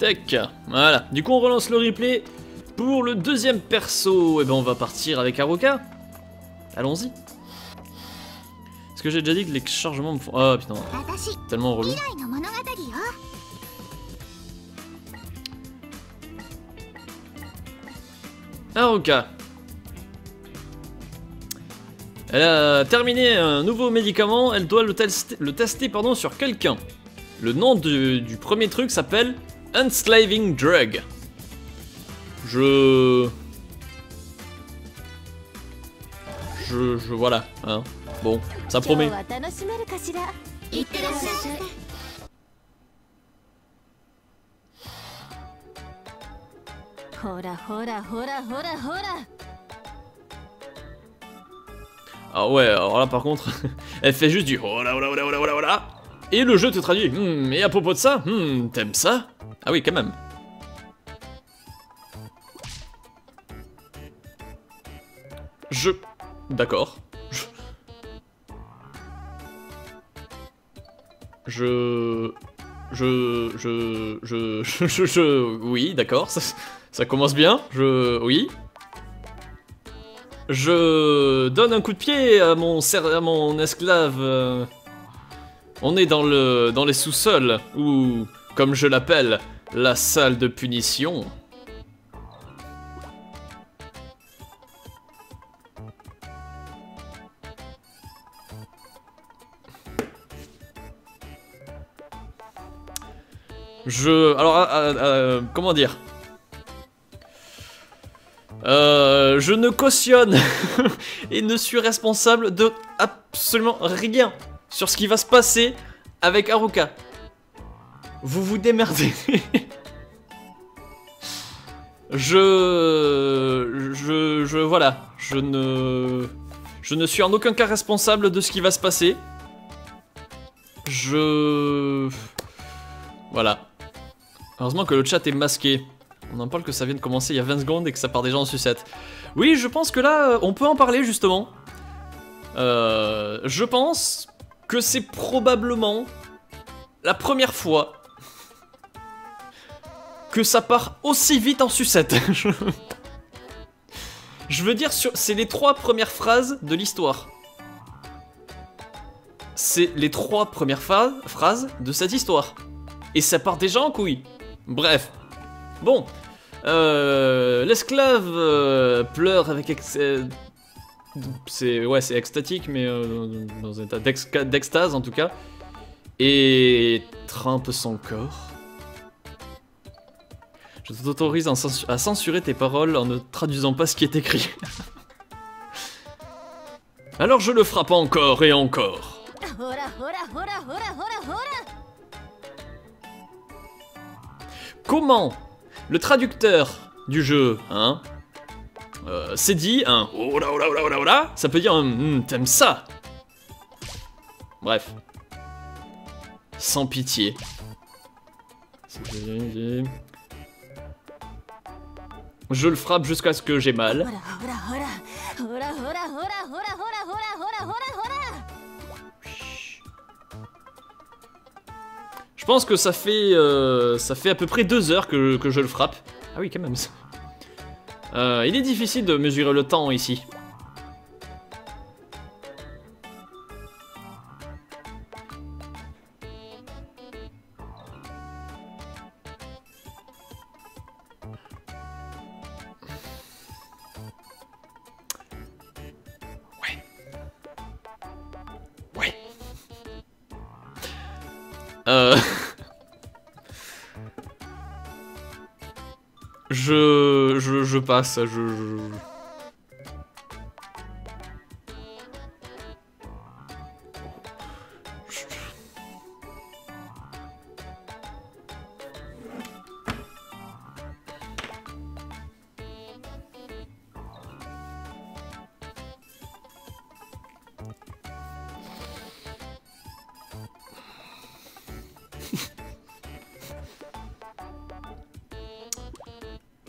Tac, voilà. Du coup, on relance le replay pour le deuxième perso. Et ben, on va partir avec Aroka. Allons-y. Est-ce que j'ai déjà dit que les chargements me font... Ah, oh, putain, tellement relou. Aroka. Elle a terminé un nouveau médicament, elle doit le, tester pardon, sur quelqu'un. Le nom du premier truc s'appelle Unslaving Drug. Je... Je... je voilà. Hein. Bon, ça promet. Ah ouais, alors là par contre, elle fait juste du là Et le jeu te traduit, hmm, et à propos de ça, hmm, t'aimes ça? Ah oui, quand même. Je. D'accord. Je. Je. Je. Je. Je. je, je- oui, d'accord. Ça, commence bien. Je. Oui. Je donne un coup de pied à mon, à mon esclave. On est dans, le, dans les sous-sols, ou comme je l'appelle, la salle de punition. Je... Alors, ah, ah, ah, comment dire? Euh, je ne cautionne et ne suis responsable de absolument rien sur ce qui va se passer avec Haruka. Vous vous démerdez. je, je, je, voilà, je ne, je ne suis en aucun cas responsable de ce qui va se passer. Je, voilà. Heureusement que le chat est masqué. On en parle que ça vient de commencer il y a 20 secondes et que ça part déjà en sucette. Oui, je pense que là, euh, on peut en parler justement. Euh, je pense que c'est probablement la première fois que ça part aussi vite en sucette. je veux dire, c'est les trois premières phrases de l'histoire. C'est les trois premières phrases de cette histoire. Et ça part déjà en couille. Bref. Bon. Euh, L'esclave euh, pleure avec... euh, c'est ouais, c'est extatique, mais dans un état d'extase en tout cas. Et trempe son corps. Je t'autorise à censurer tes paroles en ne traduisant pas ce qui est écrit. Alors je le frappe encore et encore. Comment le traducteur du jeu, hein, euh, s'est dit un hein, oh là oh ça peut dire un hmm, t'aimes ça. Bref, sans pitié. Je le frappe jusqu'à ce que j'ai mal. Je pense que ça fait, ça fait à peu près deux heures que, je le frappe. Ah oui, quand même. Il est difficile de mesurer le temps ici. ça, je...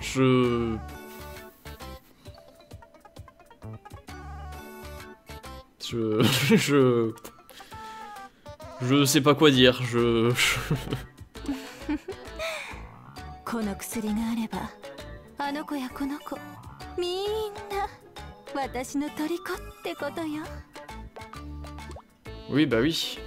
je. Je sais pas quoi dire, je l'invacoya conoko Mina Bata sinotorico te coton. Oui, bah oui.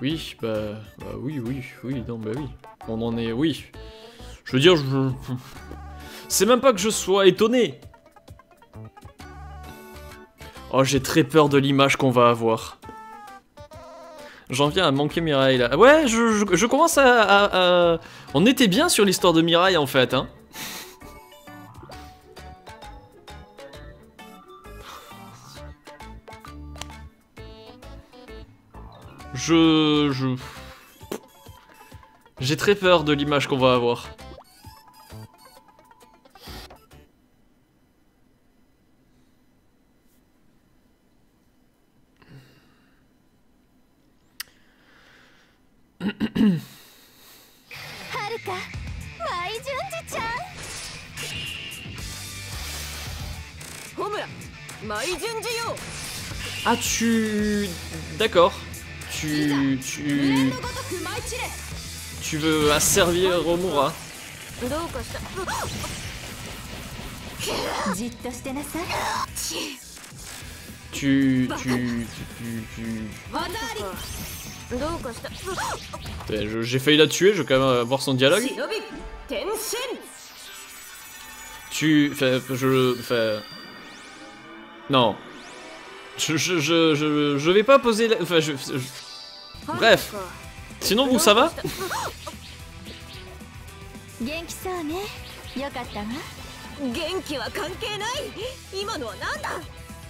Oui, bah bah oui, oui, oui, non, bah oui. On en est oui. Je veux dire, je... C'est même pas que je sois étonné. Oh, j'ai très peur de l'image qu'on va avoir. J'en viens à manquer Mirai là. Ouais, je, commence à- On était bien sur l'histoire de Mirai en fait, hein. Je... je... J'ai très peur de l'image qu'on va avoir. るか舞順次ちゃんホムラ舞順次よ Ah tu... D'accord. Tu... Tu... Tu veux asservir Omura. Tu... Tu... Tu... tu... tu... J'ai failli la tuer, je vais quand même euh, voir son dialogue. Tu... Je... Non. Je, je, je, je, vais pas poser la... Enfin. Bref. Sinon, vous, ça va?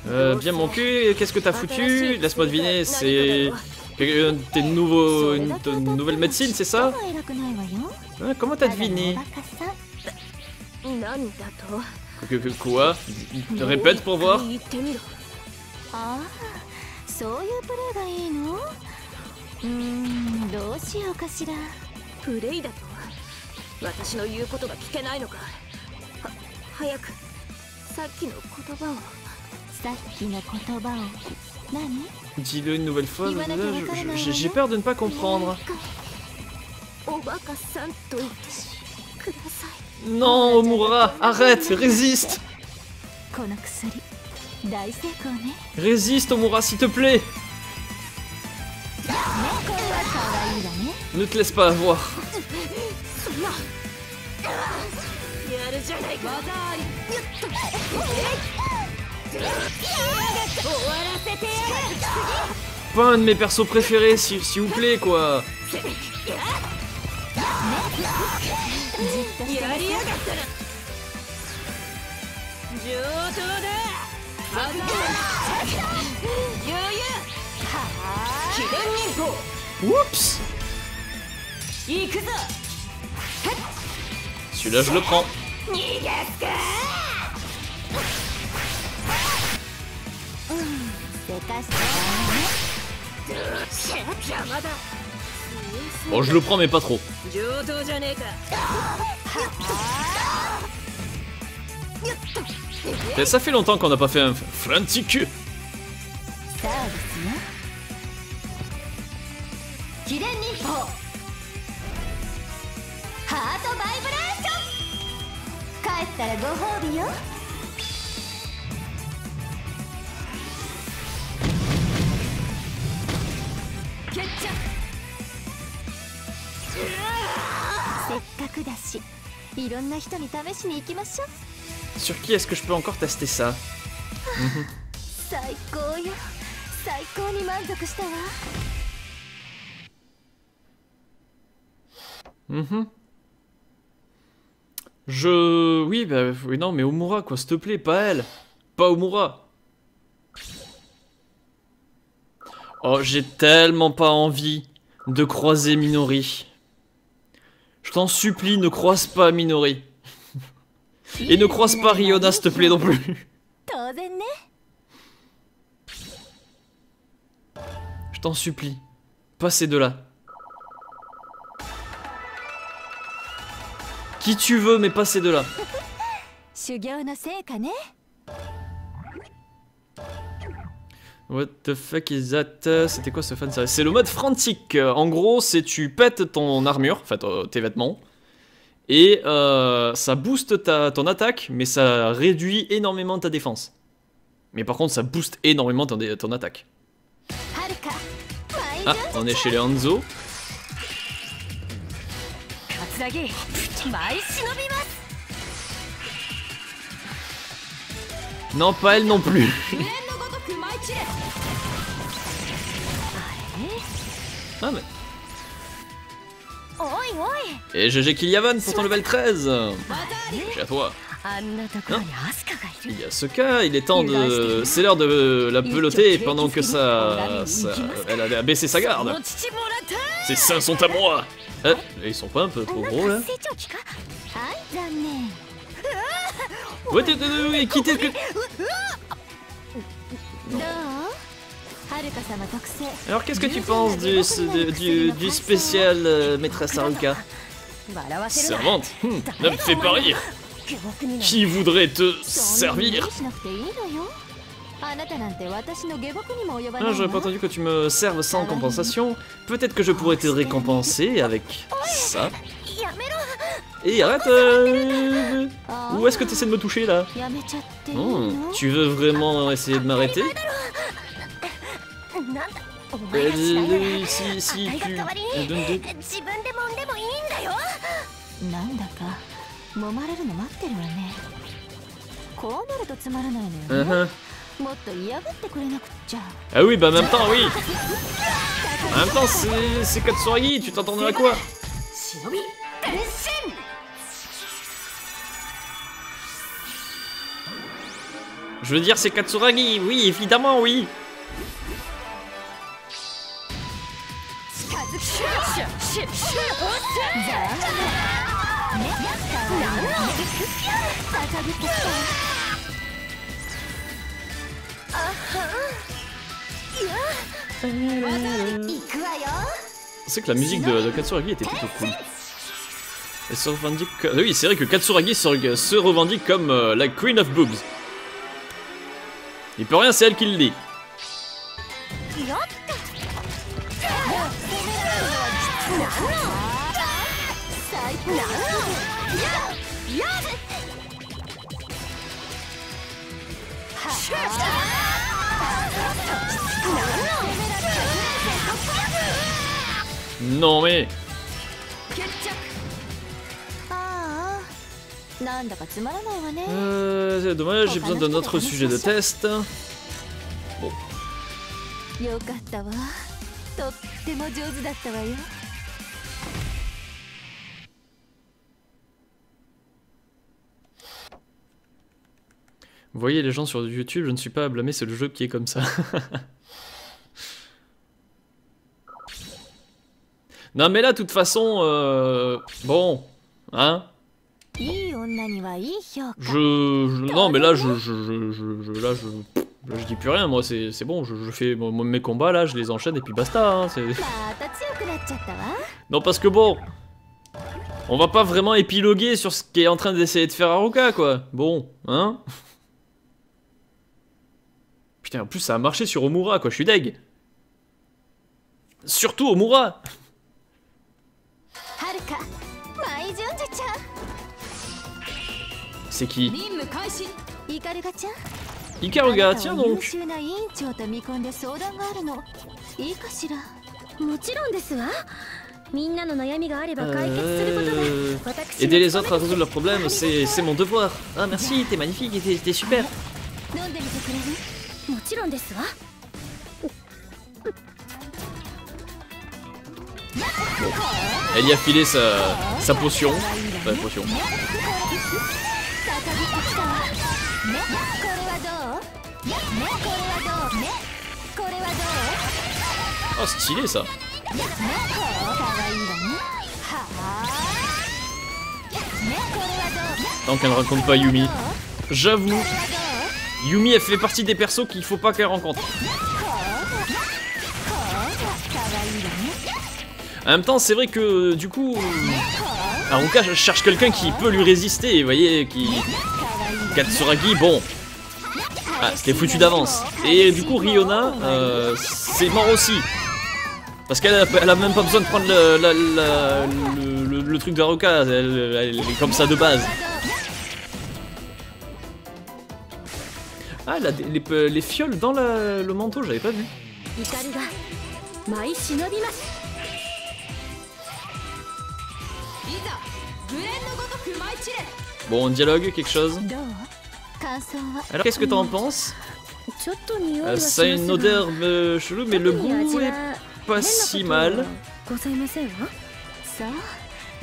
Euh, bien mon cul, qu'est-ce que t'as foutu? Laisse-moi deviner, c'est... T'es une, nouvelle médecine, c'est ça hein, Comment t'as deviné Qu -qu Quoi Répète pour voir. Ah, Dis-le une nouvelle fois, j'ai peur de ne pas comprendre. Non, Omura, arrête, résiste. Résiste, Omura, s'il te plaît. Ne. Te laisse pas avoir. Pas un de mes persos préférés, s'il vous plaît, quoi Oups Celui-là, je le prends. Bon, je le prends, mais pas trop. Ça fait longtemps qu'on n'a pas fait un frantic. 決着せっかくだしいろんな人に試しに行きましょう Sur qui est-ce que je peux encore tester ça 最高よ最高に満足したわ Mhm. Je... Oui, bah... Oui, non, mais Omura, quoi, s'il te plaît, pas elle Pas Omura Oh, j'ai tellement pas envie de croiser Minori. Je t'en supplie, ne croise pas Minori. Et ne croise pas Riona, s'il te plaît, non plus. Je t'en supplie, passez de là. Qui tu veux, mais passez de là. What the fuck is that? Euh, c'était quoi ce fan C'est le mode frantique. Euh, en gros, c'est tu pètes ton armure, enfin tes vêtements, et euh, ça booste ta, ton attaque, mais ça réduit énormément ta défense. Mais par contre, ça booste énormément ton, ton attaque. Ah, on est chez les Hanzo. Non, pas elle non plus. Ah mais... Et GG Kilyavan pour ton level 13 à toi. Il y a ce cas, il est temps de... C'est l'heure de la peloter pendant que ça... Elle avait abaissé sa garde. Ces seins sont à moi. Hein ils sont pas un peu trop gros là. Ouais, quittez... Alors qu'est-ce que tu penses du, du, spécial euh, maîtresse Haruka Servante. Ne me fais pas rire Qui voudrait te servir? ah, J'aurais pas entendu que tu me serves sans compensation. Peut-être que je pourrais te récompenser avec ça. Et arrête euh... Où est-ce que tu essaies de me toucher là hmm, hmm, Tu veux vraiment essayer de m'arrêter si, si, ah, tu... Ah oui, bah en même temps, oui. En même temps, c'est Katsuragi, tu t'attendais à quoi? Je veux dire, c'est Katsuragi, oui, évidemment, oui C'est que la musique de, Katsuragi était plutôt cool. Elle se revendique... Oui, c'est vrai que Katsuragi se, revendique comme euh, la Queen of Boobs. Il peut rien, c'est elle qui le dit. Non mais... Euh, c'est dommage, j'ai besoin d'un autre sujet de test. Bon. Vous voyez les gens sur YouTube, je ne suis pas à blâmer, c'est le jeu qui est comme ça. non mais là, de toute façon, euh, bon, hein je, non mais là je, je, je là je, dis plus rien moi c'est bon je, fais mes combats là je les enchaîne et puis basta hein, non parce que bon on va pas vraiment épiloguer sur ce qu'est en train d'essayer de faire Haruka quoi. Bon hein? Putain en plus ça a marché sur Omura quoi je suis deg. Surtout Omura. C'est qui Ikaruga, tiens donc. Aider les autres à résoudre leurs problèmes, c'est mon devoir. Ah merci, t'es magnifique, t'es super. Elle y a filé sa. Sa potion. Ah stylé ça Tant qu'elle ne rencontre pas Yumi. J'avoue, Yumi elle fait partie des persos qu'il faut pas qu'elle rencontre. En même temps, c'est vrai que du coup, Aruka cherche quelqu'un qui peut lui résister, vous voyez, qui... Katsuragi, bon... Ah, C'était foutu d'avance. Et du coup, Riona, euh, c'est mort aussi. Parce qu'elle a, elle a, même pas besoin de prendre le, la, le, truc d'Aruka, elle, est comme ça de base. Ah, la, les, les, fioles dans le manteau, j'avais pas vu. Bon, on dialogue, quelque chose Alors, qu'est-ce que t'en penses euh, Ça a une odeur chelou, mais le goût est pas si mal.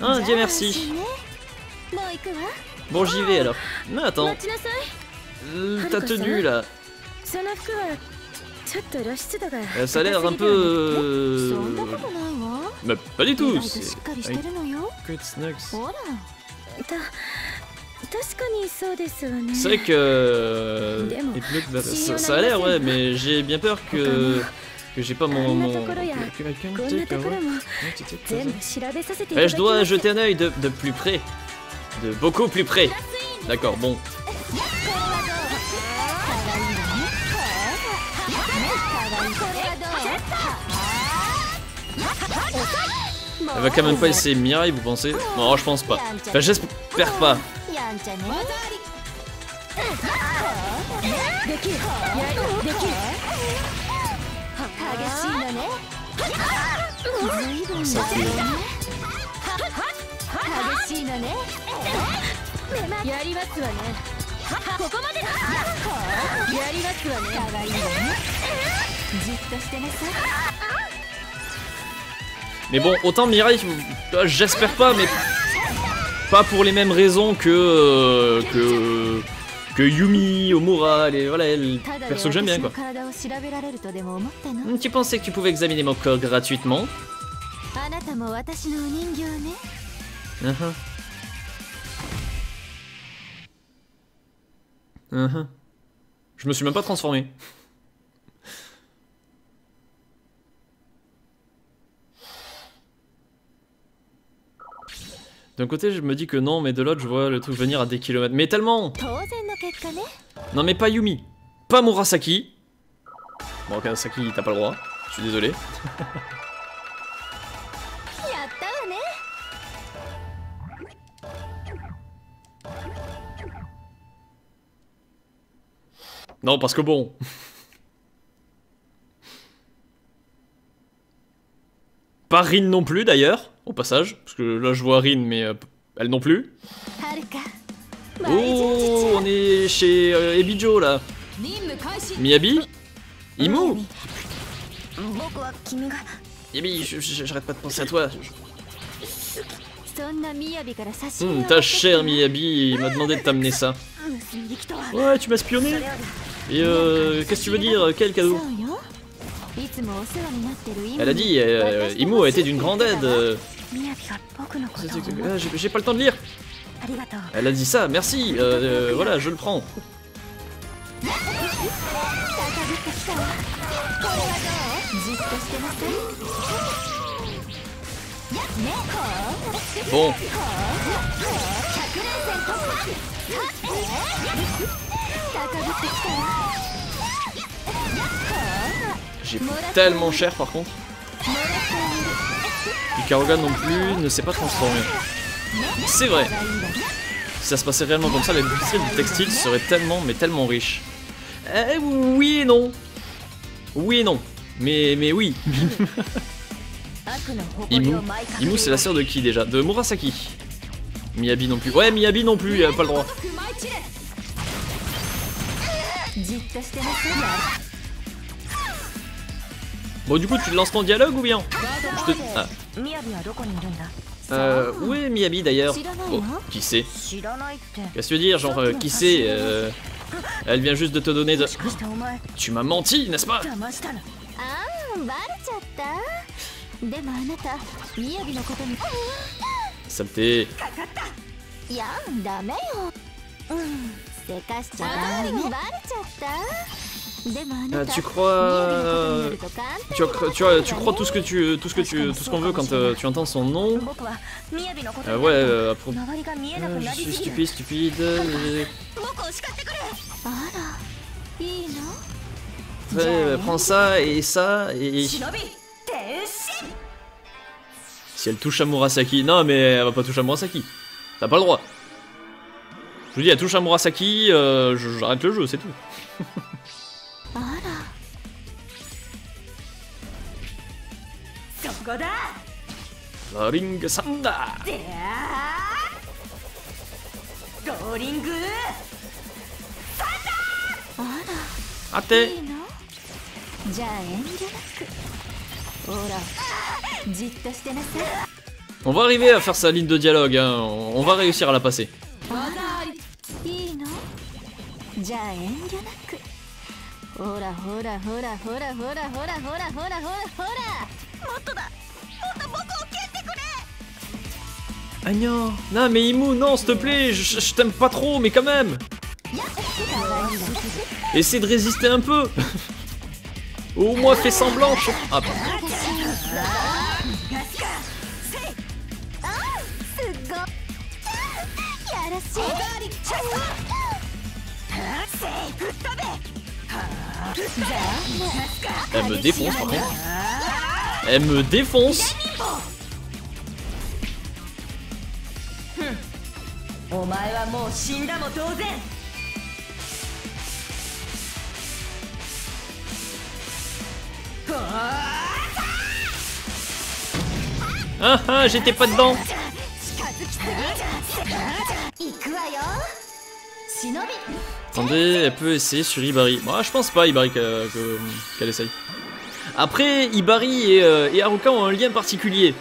Ah, Dieu merci. Bon, j'y vais alors. Mais attends. Euh, Ta tenue là. Euh, ça a l'air un peu. Mais pas du tout. C'est vrai que. Ça, a l'air, ouais, mais j'ai bien peur que. que j'ai pas mon. mon... Je dois jeter un œil de, de plus près. De beaucoup plus près. D'accord, bon. Elle va quand même pas essayer Mirai, vous pensez? Non, je pense pas. Enfin, j'espère pas. Mais bon, autant Mirai, j'espère pas, mais pas pour les mêmes raisons que euh, que que Yumi, Omura, les voilà, les persos que j'aime bien quoi. Tu pensais que tu pouvais examiner mon corps gratuitement uh-huh. Uh-huh. Je me suis même pas transformé. D'un côté, je me dis que non, mais de l'autre, je vois le truc venir à des kilomètres. Mais tellement Non, mais pas Yumi Pas Murasaki Bon, Murasaki, t'as pas le droit. Je suis désolé. non, parce que bon... pas Rin non plus, d'ailleurs au passage, parce que là je vois Rin, mais euh, elle non plus. Oh, on est chez euh, Ebijo là. Miyabi? Imu? Miyabi, j'arrête pas de penser à toi. Hmm, ta chère Miyabi m'a demandé de t'amener ça. Ouais, tu m'as spionné Et euh, qu'est-ce que tu veux dire euh, Quel cadeau? Elle a dit, euh, euh, Imu a été d'une grande aide. Ah, j'ai pas le temps de lire. Elle a dit ça, merci euh, euh, Voilà, je le prends. Bon. J'ai tellement cher par contre. Ikaruga non plus ne s'est pas transformé. C'est vrai Si ça se passait réellement comme ça, l'industrie du textile serait tellement, mais tellement riche. Eh oui et non Oui et non Mais, mais oui Imu, Imu c'est la sœur de qui déjà? De Murasaki Miyabi non plus. Ouais, Miyabi non plus, il a pas le droit. Bon, du coup, tu lances ton dialogue ou bien Je te... Ah. Euh, où est Miyabi d'ailleurs oh, Qui sait Qu'est-ce que tu veux dire Genre, euh, qui sait. Euh, elle vient juste de te donner de... Tu m'as menti, n'est-ce pas Saleté ah. Euh, euh, tu crois, euh, tu, tu, tu, crois tout ce que tu, tout ce que tu, tout ce qu'on veut quand tu entends son nom. ouais, je suis stupide, stupide. Bah, prends ça et ça et. Si elle touche à Murasaki, non mais elle va pas toucher à Murasaki. T'as pas le droit. Je vous dis, elle touche à Murasaki, j'arrête le jeu, c'est tout. そこだ La ring Sanda であーローリングあ Ate らいいのじゃあ遠慮なくほらじっとしてなさい On va arriver à faire sa ligne de dialogue, hein. on on va réussir à la passer. Agnan Non mais Imou, non s'il te plaît, je, t'aime pas trop, mais quand même. Essaie de résister un peu. Au moins fais semblant je... ah, bah. Elle me défonce par contre. Elle me défonce. 前はもう死んだも同然 Ah ah, j'étais pas dedans 行くわよ忍び Attendez, elle peut essayer sur Ibari. Moi, je pense pas Ibari que- que- qu'elle essaye. Après, Ibari et, euh, et Haruka ont un lien particulier.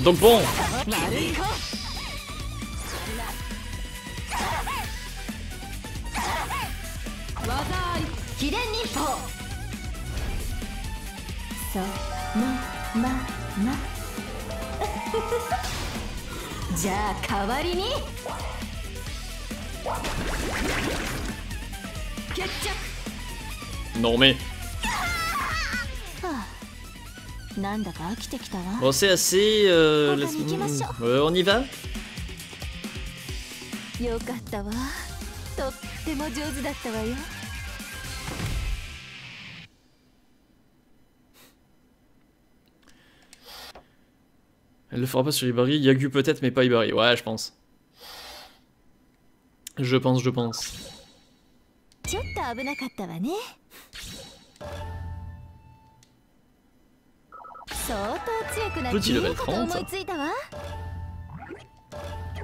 Donc bon, とそのままじゃあ代わりになんだか飽きてきたわ。おせやし、うん、おにば。よかったわ。とっても上手だったわよ。Elle le fera pas sur Ibari. Yagu peut-être, mais pas Ibari. Ouais, je pense. Je pense, je pense. Petit level 30.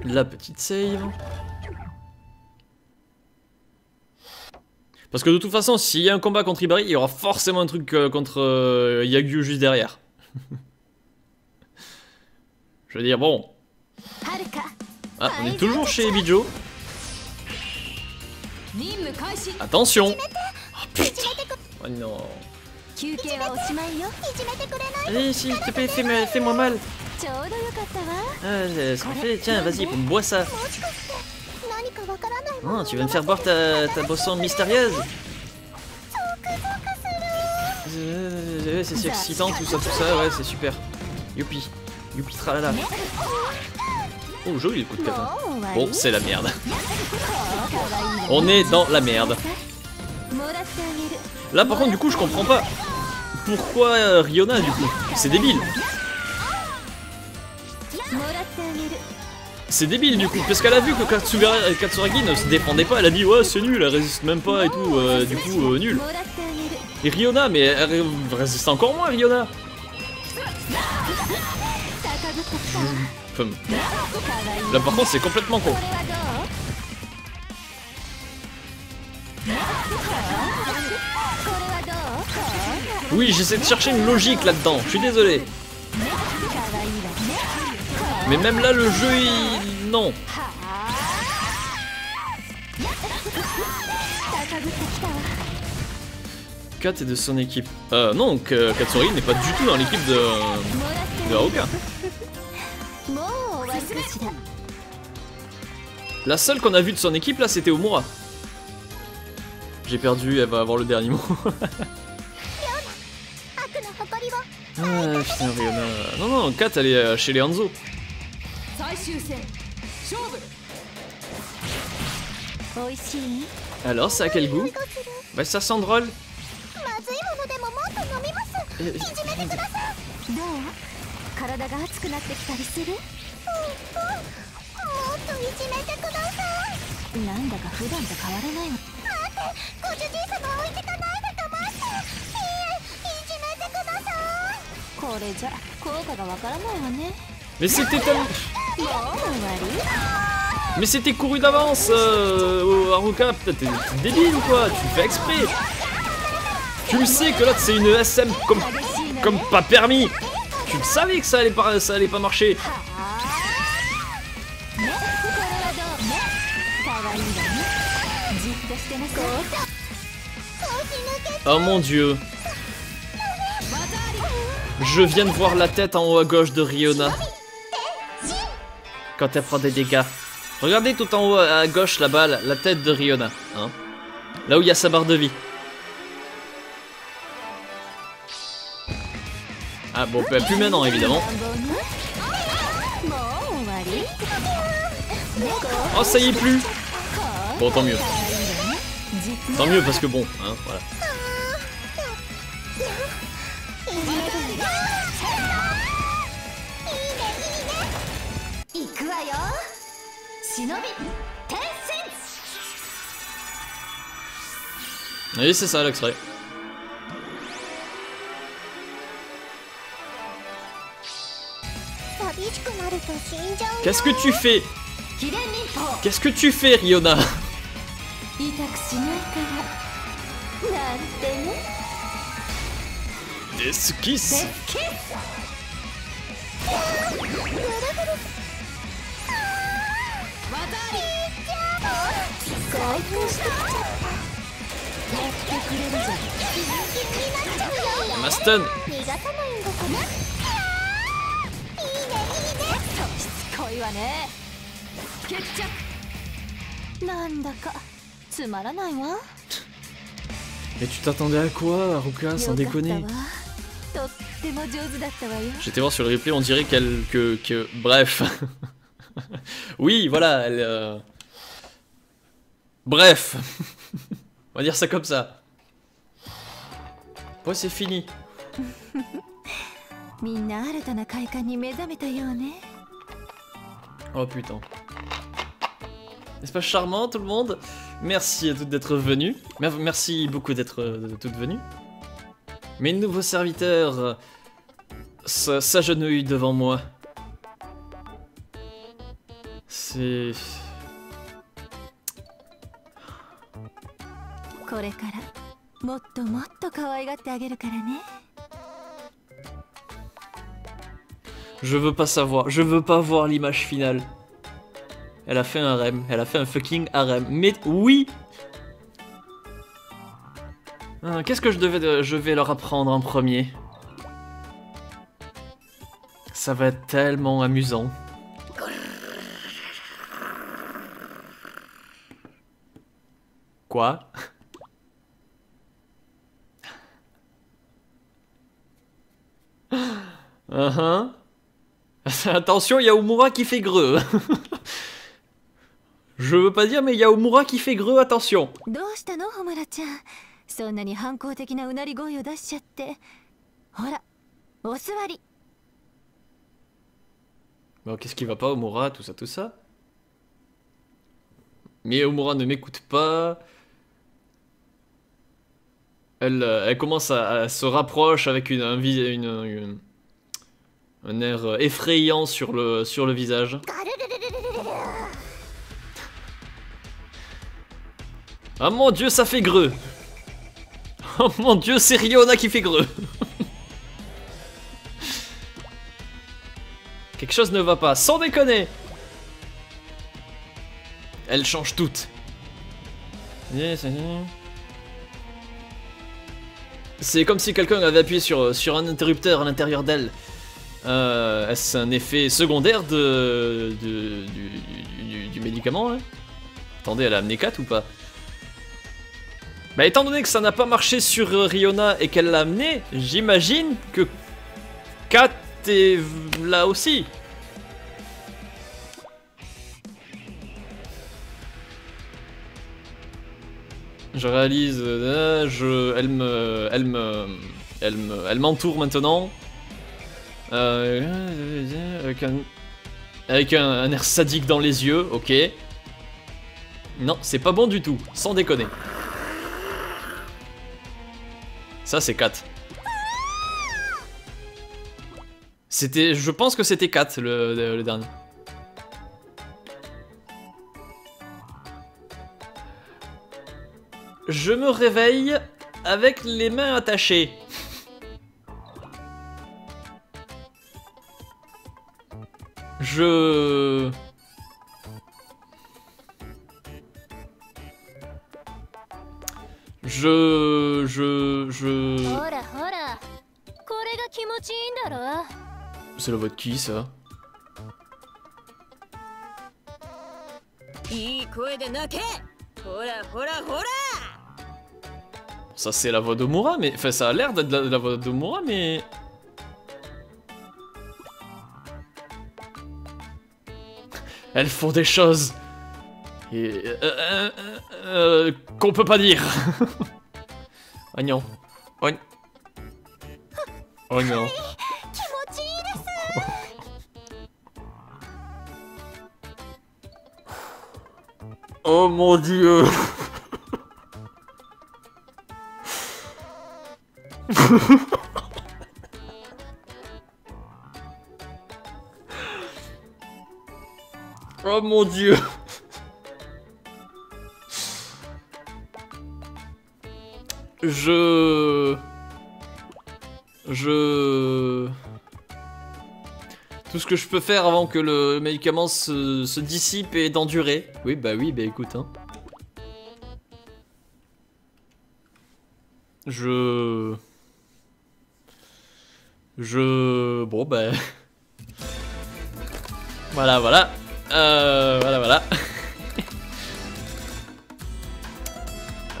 La petite save. Parce que de toute façon, s'il y a un combat contre Ibari, il y aura forcément un truc euh, contre euh, Yagyu juste derrière. Je veux dire, bon. Ah, on est toujours chez Bijo. Attention. Oh, oh non. Allez, eh, s'il te plaît, fais-moi mal. Ah, ce qu'on fait, tiens, vas-y, bois ça. Oh, Tu vas me faire boire ta, ta mystérieuse. Euh, C'est excitant, tout ça, tout ça, ouais, c'est super. Youpi. Youpi. Oh, joli le coup de canon. Bon, c'est la merde. On est dans la merde. Là, par contre, du coup, je comprends pas. Pourquoi Riona, du coup C'est débile. C'est débile du coup, parce qu'elle a vu que Katsuragi ne se défendait pas, elle a dit ouais c'est nul, elle résiste même pas et tout, euh, du coup euh, nul. Et Riona, mais elle résiste encore moins Riona Là par contre c'est complètement con. Oui, j'essaie de chercher une logique là-dedans, je suis désolé. Mais même là, le jeu, il... Non. Kat et de son équipe. Euh, non, Katsuri n'est pas du tout dans l'équipe de... de Aoka. La seule qu'on a vue de son équipe là c'était Omura. J'ai perdu, elle va avoir le dernier mot. ah. Non non, Kat elle est euh, chez les Hanzo. Alors ça a quel goût? Bah ça sent drôle. Euh, いじめてくださいどう体が熱くなってきたりするうんうんもっといじめてくださいなんだか普段と変わらないわ待ってご主人様置いてかないでかましていいえいじめてくださいこれじゃ効果がわからないわね Mais c'était tellement... もう終わり Mais c'était couru d'avance, euh, Haruka, t'es t'es débile ou quoi Tu fais exprès Tu le sais que l'autre c'est une SM comme, 激しいの comme pas permis Tu le savais que ça allait pas, ça allait pas marcher Oh mon dieu. Je viens de voir la tête en haut à gauche de Riona. Quand elle prend des dégâts. Regardez tout en haut à gauche là-bas, la tête de Riona. Hein. Là où il y a sa barre de vie. Ah bon, ben, plus maintenant évidemment. Oh ça y est plus Bon tant mieux. Tant mieux parce que bon, hein, voilà. Et c'est ça l'extrait. Qu'est-ce que tu fais? Qu'est-ce que tu fais, Riona? 痛くしないから。なんてね。Des skis キ興奮してきちゃった。やってくれるじゃん。気になっちゃうよ。Ma stun 逃がさないんだからいいねいいね。しつこいわね。決着。なんだか つまらないわ Mais tu t'attendais à quoi Haruka sans よかった déconner わとっても上手だったわよ J'étais voir sur le replay, on dirait qu'elle. que. que. Bref. oui, voilà, elle. euh, Bref. on va dire ça comme ça. Ouais, c'est fini. みんな新たな快感に目覚めたようね Oh putain. N'est-ce pas charmant tout le monde? Merci à toutes d'être venues. Merci beaucoup d'être toutes venues. Mes nouveaux serviteurs s'agenouillent devant moi. C'est... Je veux pas savoir, je veux pas voir l'image finale. Elle a fait un harem, elle a fait un fucking harem. Mais oui Hein, Qu'est-ce que je devais, de- je vais leur apprendre en premier? Ça va être tellement amusant. Quoi? Uh-huh. Attention, il y a Omura qui fait greux. Je veux pas dire, mais il y a Omura qui fait greu, attention. Bon, qu'est-ce qui va pas, Omura, tout ça, tout ça Mais Omura ne m'écoute pas. Elle, euh, elle commence à, se rapproche avec une, un, une, un air effrayant sur le, sur le visage. Ah mon dieu, ça fait greux. Oh mon dieu, c'est Riona qui fait greux. Quelque chose ne va pas, sans déconner. Elle change toutes. C'est comme si quelqu'un avait appuyé sur, un interrupteur à l'intérieur d'elle. Euh, Est-ce un effet secondaire de, du, médicament Attendez, elle a amené 4 ou pas? Bah étant donné que ça n'a pas marché sur euh, Riona et qu'elle l'a amené, j'imagine que 4 est là aussi. Je réalise, euh, je, elle me, elle me, elle me, elle m'entoure maintenant. Euh, avec un, avec un air sadique dans les yeux, ok. Non, c'est pas bon du tout, sans déconner. Ça, c'est 4. C'était, je pense que c'était 4 le, le- dernier. Je me réveille avec les mains attachées. Je... Je... ちいいんだろ C'est la voix de qui ça いい声で泣けほらほらほら Ça c'est la voix de Mora, mais... Enfin ça a l'air d'être la, la voix de Mora, mais... Elles font des choses... Et... euh, euh, euh, euh, qu'on peut pas dire. Oignon. Oignon. Oh non. Oh mon dieu Oh mon dieu Je... Je... Tout ce que je peux faire avant que le médicament se, dissipe et d'endurer. Oui, bah oui, bah écoute, hein. Je... Je... Bon, bah... voilà, voilà. Euh... Voilà, voilà.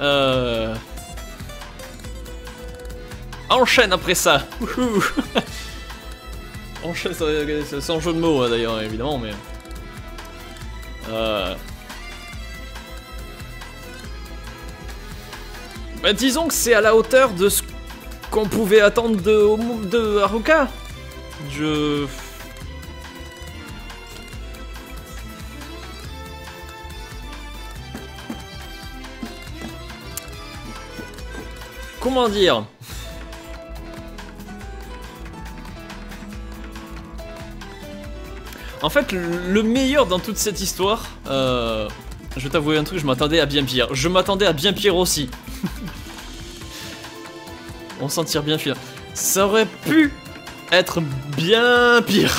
euh... Enchaîne après ça. Enchaîne, sans jeu de mots hein, d'ailleurs, évidemment, mais... Euh... Bah, disons que c'est à la hauteur de ce qu'on pouvait attendre de, de Haruka. Je... Comment dire? En fait, le le meilleur dans toute cette histoire, euh, je vais t'avouer un truc, je m'attendais à bien pire. Je m'attendais à bien pire aussi. On s'en tire bien fier. Ça aurait pu être bien pire.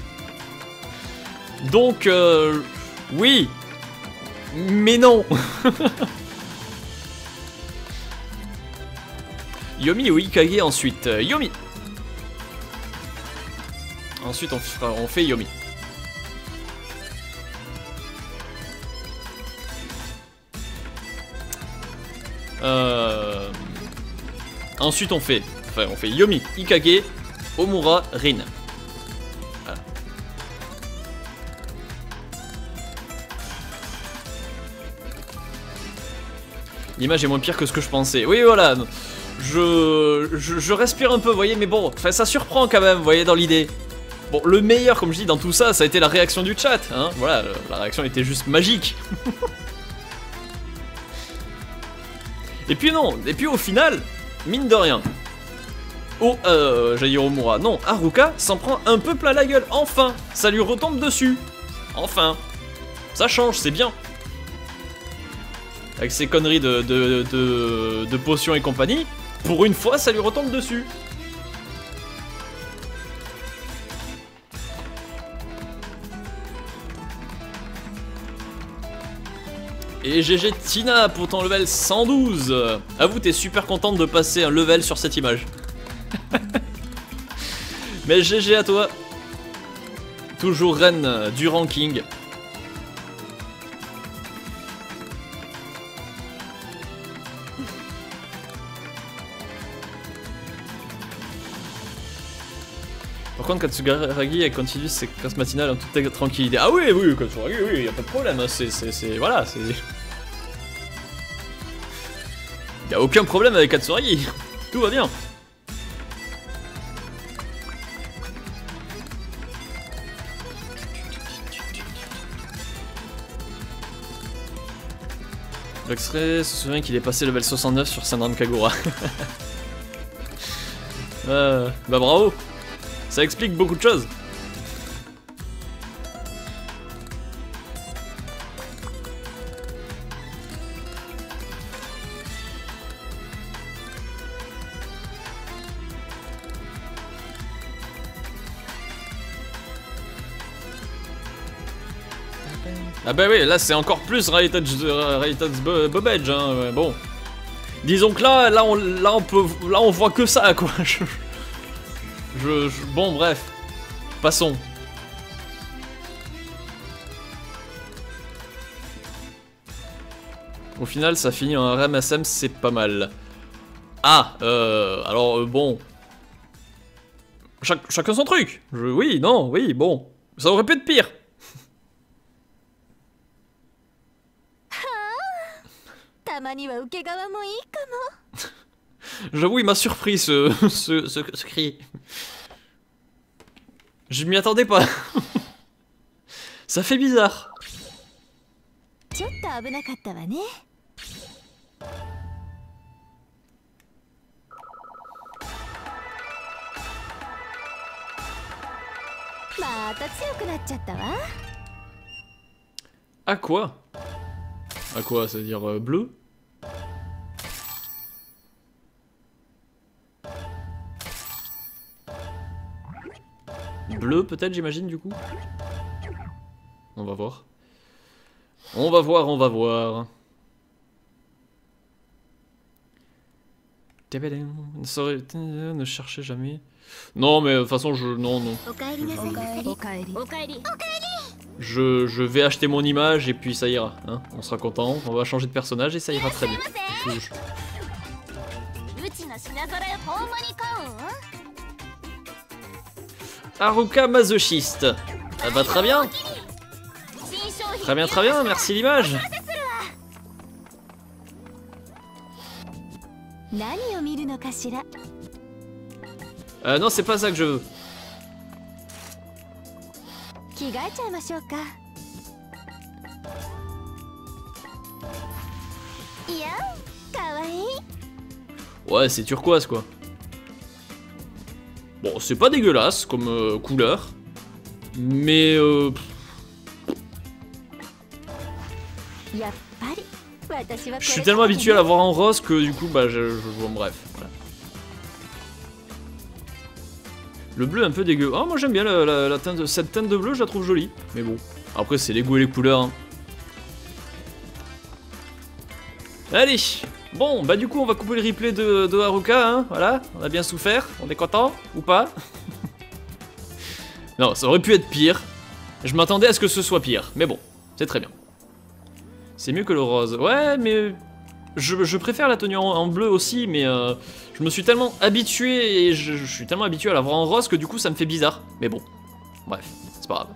Donc, euh, oui, mais non. Yomi ou Ikage ensuite. Euh, Yomi. Ensuite, on, fait Yomi. Euh... Ensuite, on fait, enfin, on fait Yomi, Ikage, Omura, Rin. L'image est moins pire que ce que je pensais. Oui, voilà. Je, je, respire un peu, vous voyez, mais bon, ça surprend quand même, vous voyez, dans l'idée. Bon, le meilleur, comme je dis, dans tout ça, ça a été la réaction du chat. Hein voilà, euh, la réaction était juste magique. et puis non, et puis au final, mine de rien. Oh, euh, j'allais Omura. Non, Haruka s'en prend un peu plein la gueule. Enfin, ça lui retombe dessus. Enfin, ça change, c'est bien. Avec ses conneries de potions et compagnie, pour une fois, ça lui retombe dessus. Et GG Tina pour ton level 112 Avoue, t'es super contente de passer un level sur cette image. Mais GG à toi Toujours reine du ranking. Par contre, Katsugaragi, elle continue ses classes matinales en toute tranquillité. Ah oui, oui, Katsugaragi, oui, y a pas de problème. hein, c'est, voilà, c'est... Y a aucun problème avec Katsuragi. Tout va bien. Luxray se souvient qu'il est passé level 69 sur Syndrome Kagura. Euh, bah bravo Ça explique beaucoup de choses bah oui, là c'est encore plus Raritas Bobedge, hein, ouais, bon. Disons que là, là on, là on peut, là on voit que ça quoi. Je, bon bref, passons. Au final, ça finit en RMSM, c'est pas mal. Ah, euh, alors euh, bon, Chac- chacun son truc. Oui, non, oui, bon, ça aurait pu être pire. J'avoue, il m'a surpris ce, ce, ce, cri. Je m'y attendais pas. Ça fait bizarre. À quoi? À quoi C'est-à-dire euh, bleu? bleu peut-être j'imagine du coup On va voir. On va voir, on va voir. Ne cherchez jamais. Non mais de toute façon je... Non, non. Je, je, vais acheter mon image et puis ça ira. Hein. On sera content, on va changer de personnage et ça ira très bien. Haruka masochiste. Ah bah très bien. Très bien, très bien, merci l'image. Euh, non, c'est pas ça que je veux. Ouais, c'est turquoise quoi. Bon, c'est pas dégueulasse comme euh, couleur, mais... Euh... Je suis tellement habitué à la voir en rose que du coup, bah, je, je, je bref. Le bleu est un peu dégueu. Oh, moi j'aime bien la, teinte, cette teinte de bleu, je la trouve jolie. Mais bon, après c'est les goûts et les couleurs. Hein. Allez, bon, bah du coup, on va couper le replay de, de Haruka, hein, voilà. On a bien souffert, on est content ou pas? Non, ça aurait pu être pire. Je m'attendais à ce que ce soit pire, mais bon, c'est très bien. C'est mieux que le rose. Ouais, mais je, préfère la tenue en, bleu aussi, mais euh, je me suis tellement habitué et je suis tellement habitué à la voir en rose que du coup ça me fait bizarre. Mais bon, bref, c'est pas grave.